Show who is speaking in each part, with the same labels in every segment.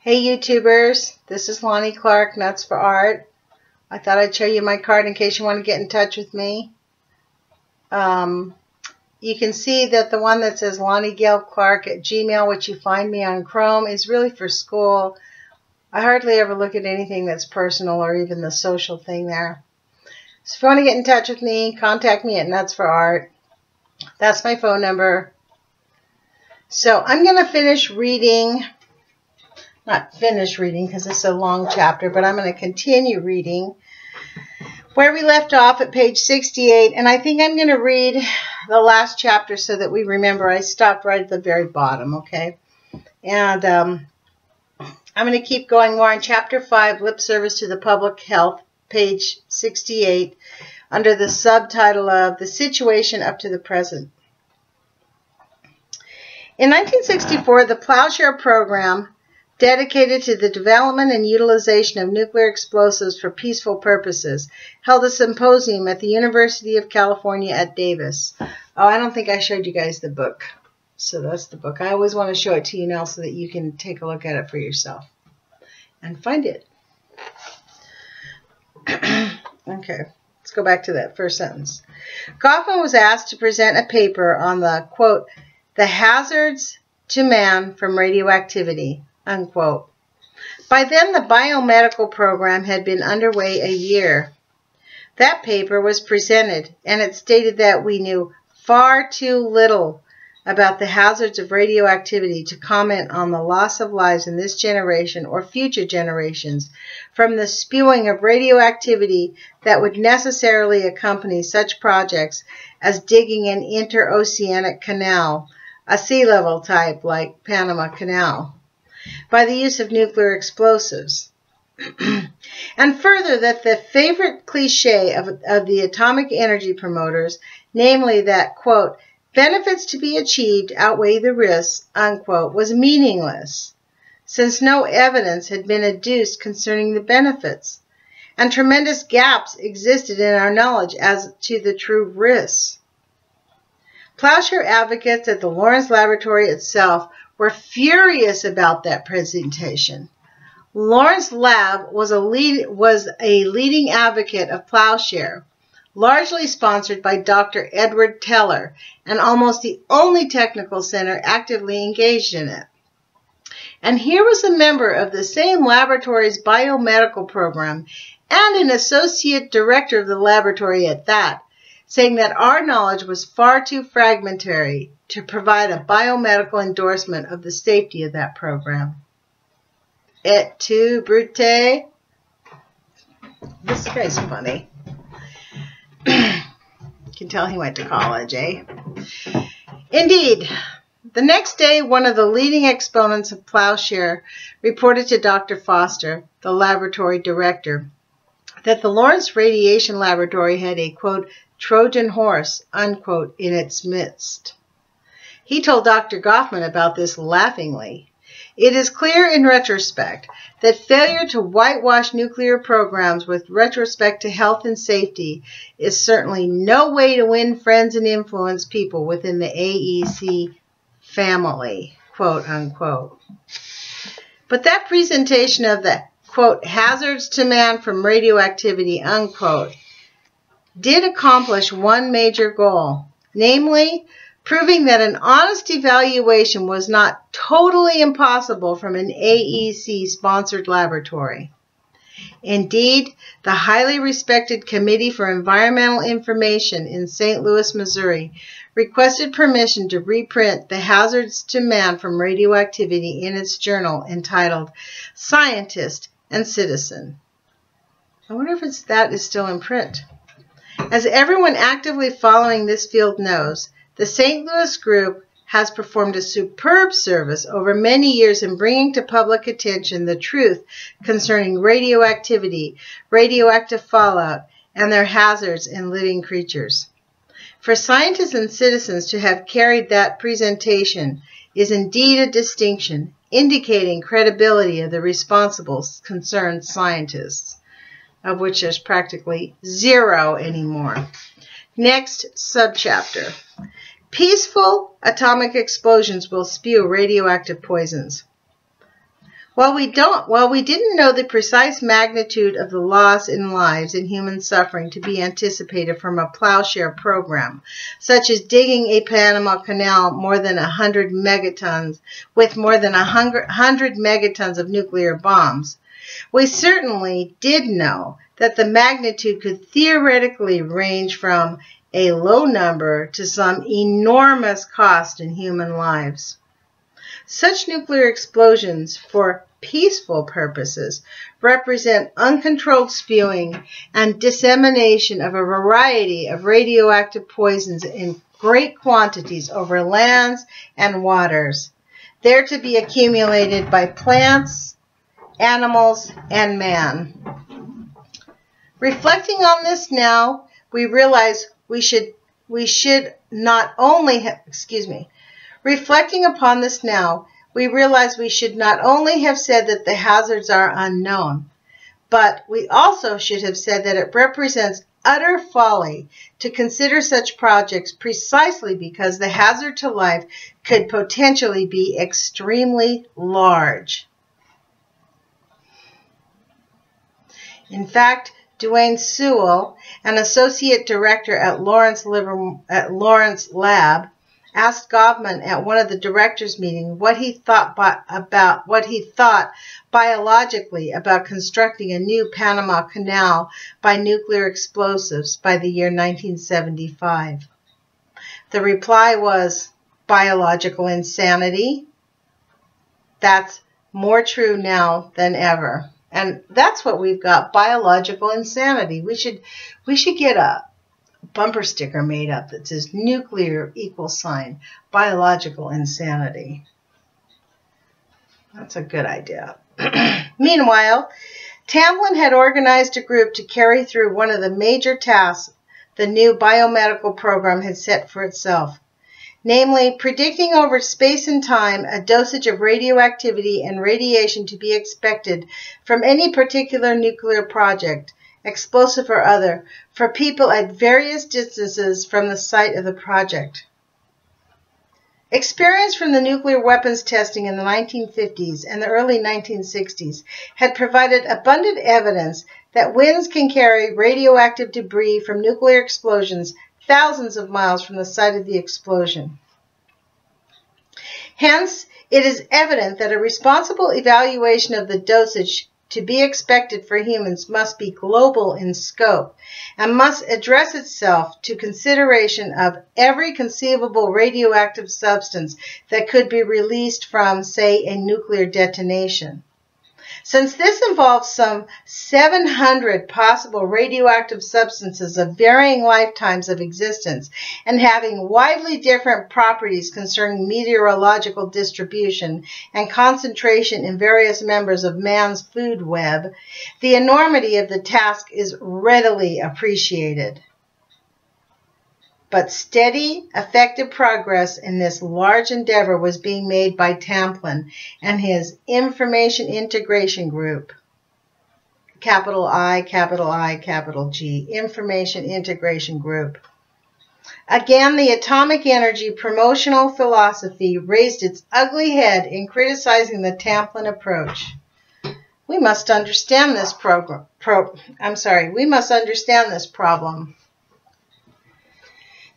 Speaker 1: Hey YouTubers, this is Lonnie Clark, Nuts for Art. I thought I'd show you my card in case you want to get in touch with me. Um, you can see that the one that says Lonnie Gail Clark at Gmail, which you find me on Chrome, is really for school. I hardly ever look at anything that's personal or even the social thing there. So if you want to get in touch with me, contact me at Nuts for Art. That's my phone number. So I'm going to finish reading, not finish reading because it's a long chapter, but I'm going to continue reading where we left off at page 68. And I think I'm going to read the last chapter so that we remember I stopped right at the very bottom, okay? And um, I'm going to keep going more in chapter 5, Lip Service to the Public Health, page 68, under the subtitle of The Situation Up to the Present. In 1964, the Plowshare Program, dedicated to the development and utilization of nuclear explosives for peaceful purposes, held a symposium at the University of California at Davis. Oh, I don't think I showed you guys the book. So that's the book. I always want to show it to you now so that you can take a look at it for yourself and find it. okay, let's go back to that first sentence. Gofman was asked to present a paper on the, quote, the hazards to man from radioactivity, unquote. By then, the biomedical program had been underway a year. That paper was presented, and it stated that we knew far too little about the hazards of radioactivity to comment on the loss of lives in this generation or future generations from the spewing of radioactivity that would necessarily accompany such projects as digging an interoceanic canal a sea level type like Panama Canal, by the use of nuclear explosives. and further, that the favorite cliche of, of the atomic energy promoters, namely that, quote, benefits to be achieved outweigh the risks, unquote, was meaningless, since no evidence had been adduced concerning the benefits, and tremendous gaps existed in our knowledge as to the true risks. Plowshare advocates at the Lawrence Laboratory itself were furious about that presentation. Lawrence Lab was a, lead, was a leading advocate of Plowshare, largely sponsored by Dr. Edward Teller, and almost the only technical center actively engaged in it. And here was a member of the same laboratory's biomedical program and an associate director of the laboratory at that, saying that our knowledge was far too fragmentary to provide a biomedical endorsement of the safety of that program. Et tu, Brute? This guy's funny. you can tell he went to college, eh? Indeed. The next day, one of the leading exponents of plowshare reported to Dr. Foster, the laboratory director, that the Lawrence Radiation Laboratory had a, quote, Trojan horse, unquote, in its midst. He told Dr. Gofman about this laughingly. It is clear in retrospect that failure to whitewash nuclear programs with retrospect to health and safety is certainly no way to win friends and influence people within the AEC family, quote unquote. But that presentation of the, quote, hazards to man from radioactivity, unquote, did accomplish one major goal, namely, proving that an honest evaluation was not totally impossible from an AEC-sponsored laboratory. Indeed, the highly respected Committee for Environmental Information in St. Louis, Missouri, requested permission to reprint The Hazards to Man from Radioactivity in its journal entitled Scientist and Citizen. I wonder if that is still in print. As everyone actively following this field knows, the St. Louis group has performed a superb service over many years in bringing to public attention the truth concerning radioactivity, radioactive fallout, and their hazards in living creatures. For scientists and citizens to have carried that presentation is indeed a distinction, indicating credibility of the responsible concerned scientists of which there's practically zero anymore. Next subchapter. Peaceful atomic explosions will spew radioactive poisons. While we don't, while we didn't know the precise magnitude of the loss in lives and human suffering to be anticipated from a plowshare program, such as digging a Panama Canal more than hundred megatons with more than a hundred megatons of nuclear bombs, we certainly did know that the magnitude could theoretically range from a low number to some enormous cost in human lives. Such nuclear explosions for peaceful purposes represent uncontrolled spewing and dissemination of a variety of radioactive poisons in great quantities over lands and waters, there to be accumulated by plants, animals, and man. Reflecting on this now, we realize we should we should not only excuse me. Reflecting upon this now, we realize we should not only have said that the hazards are unknown, but we also should have said that it represents utter folly to consider such projects precisely because the hazard to life could potentially be extremely large. In fact, Duane Sewell, an associate director at Lawrence, at Lawrence Lab, asked Gofman at one of the directors' meetings what he thought by, about what he thought biologically about constructing a new Panama Canal by nuclear explosives by the year 1975. The reply was biological insanity. That's more true now than ever. And that's what we've got, biological insanity. We should we should get a bumper sticker made up that says nuclear equal sign biological insanity. That's a good idea. Meanwhile, Tamplin had organized a group to carry through one of the major tasks the new biomedical program had set for itself, namely predicting over space and time a dosage of radioactivity and radiation to be expected from any particular nuclear project explosive or other, for people at various distances from the site of the project. Experience from the nuclear weapons testing in the 1950s and the early 1960s had provided abundant evidence that winds can carry radioactive debris from nuclear explosions thousands of miles from the site of the explosion. Hence, it is evident that a responsible evaluation of the dosage to be expected for humans must be global in scope and must address itself to consideration of every conceivable radioactive substance that could be released from, say, a nuclear detonation. Since this involves some 700 possible radioactive substances of varying lifetimes of existence and having widely different properties concerning meteorological distribution and concentration in various members of man's food web, the enormity of the task is readily appreciated. But steady, effective progress in this large endeavor was being made by Tamplin and his Information Integration Group. Capital I, capital I, capital G, Information Integration Group. Again, the atomic energy promotional philosophy raised its ugly head in criticizing the Tamplin approach. We must understand this program. Pro, I'm sorry, we must understand this problem.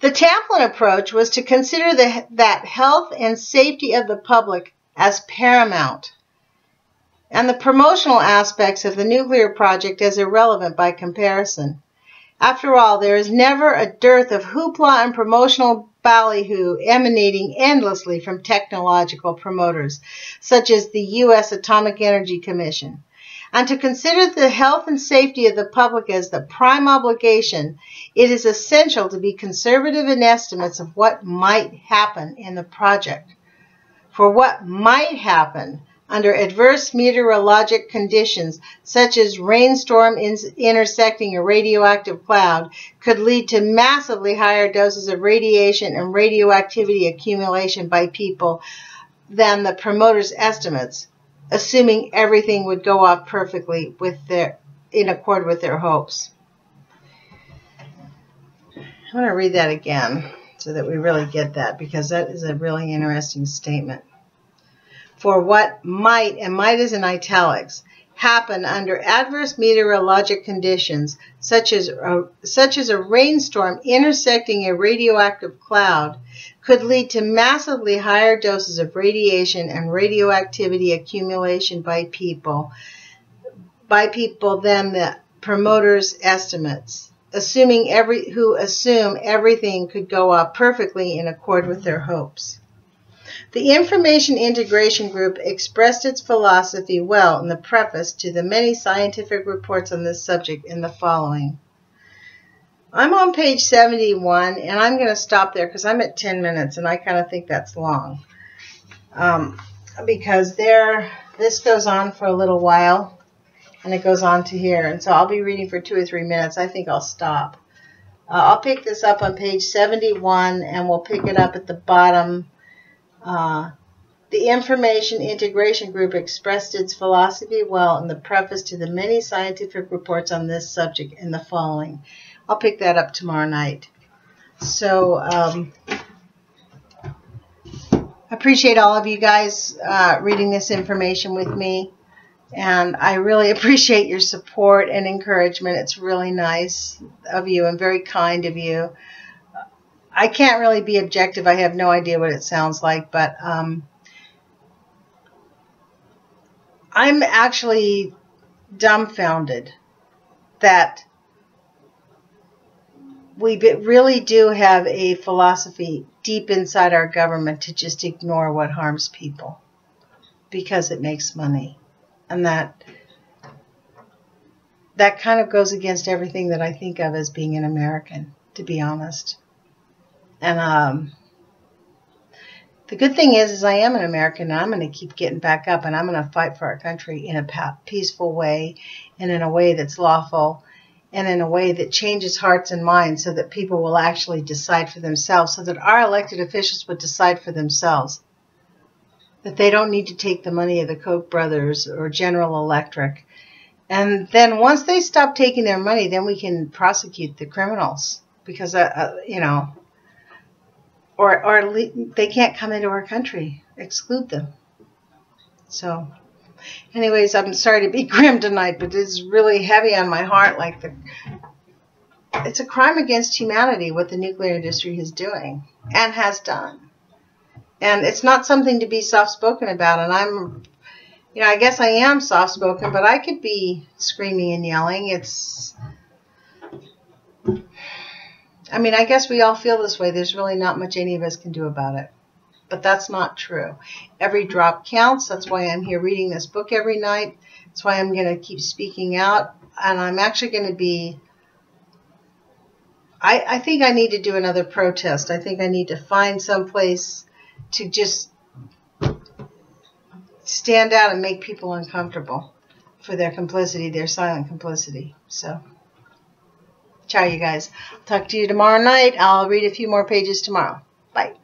Speaker 1: The Tamplin approach was to consider the, that health and safety of the public as paramount, and the promotional aspects of the nuclear project as irrelevant by comparison. After all, there is never a dearth of hoopla and promotional ballyhoo emanating endlessly from technological promoters, such as the U.S. Atomic Energy Commission and to consider the health and safety of the public as the prime obligation, it is essential to be conservative in estimates of what might happen in the project. For what might happen under adverse meteorologic conditions, such as rainstorm intersecting a radioactive cloud, could lead to massively higher doses of radiation and radioactivity accumulation by people than the promoters' estimates assuming everything would go off perfectly with their in accord with their hopes. I want to read that again so that we really get that because that is a really interesting statement. for what might, and might is in italics, happen under adverse meteorologic conditions, such as, a, such as a rainstorm intersecting a radioactive cloud, could lead to massively higher doses of radiation and radioactivity accumulation by people, by people than the promoters' estimates, assuming every who assume everything could go off perfectly in accord with their hopes. The Information Integration Group expressed its philosophy well in the preface to the many scientific reports on this subject in the following. I'm on page 71, and I'm going to stop there because I'm at 10 minutes, and I kind of think that's long. Um, because there, this goes on for a little while, and it goes on to here. And so I'll be reading for two or three minutes. I think I'll stop. Uh, I'll pick this up on page 71, and we'll pick it up at the bottom uh, the Information Integration Group expressed its philosophy well in the preface to the many scientific reports on this subject in the following. I'll pick that up tomorrow night. So, um, I appreciate all of you guys uh, reading this information with me. And I really appreciate your support and encouragement. It's really nice of you and very kind of you. I can't really be objective. I have no idea what it sounds like, but um, I'm actually dumbfounded that we really do have a philosophy deep inside our government to just ignore what harms people because it makes money. And that that kind of goes against everything that I think of as being an American, to be honest. And um, the good thing is, is I am an American, and I'm going to keep getting back up, and I'm going to fight for our country in a peaceful way, and in a way that's lawful, and in a way that changes hearts and minds, so that people will actually decide for themselves, so that our elected officials would decide for themselves that they don't need to take the money of the Koch brothers or General Electric. And then once they stop taking their money, then we can prosecute the criminals because, uh, uh, you know, or or they can't come into our country. Exclude them. So, anyways, I'm sorry to be grim tonight, but it's really heavy on my heart. Like the, it's a crime against humanity what the nuclear industry is doing and has done, and it's not something to be soft-spoken about. And I'm, you know, I guess I am soft-spoken, but I could be screaming and yelling. It's I mean, I guess we all feel this way. There's really not much any of us can do about it. But that's not true. Every drop counts. That's why I'm here reading this book every night. That's why I'm going to keep speaking out. And I'm actually going to be. I, I think I need to do another protest. I think I need to find some place to just stand out and make people uncomfortable for their complicity, their silent complicity. So. Ciao, you guys. I'll Talk to you tomorrow night. I'll read a few more pages tomorrow. Bye.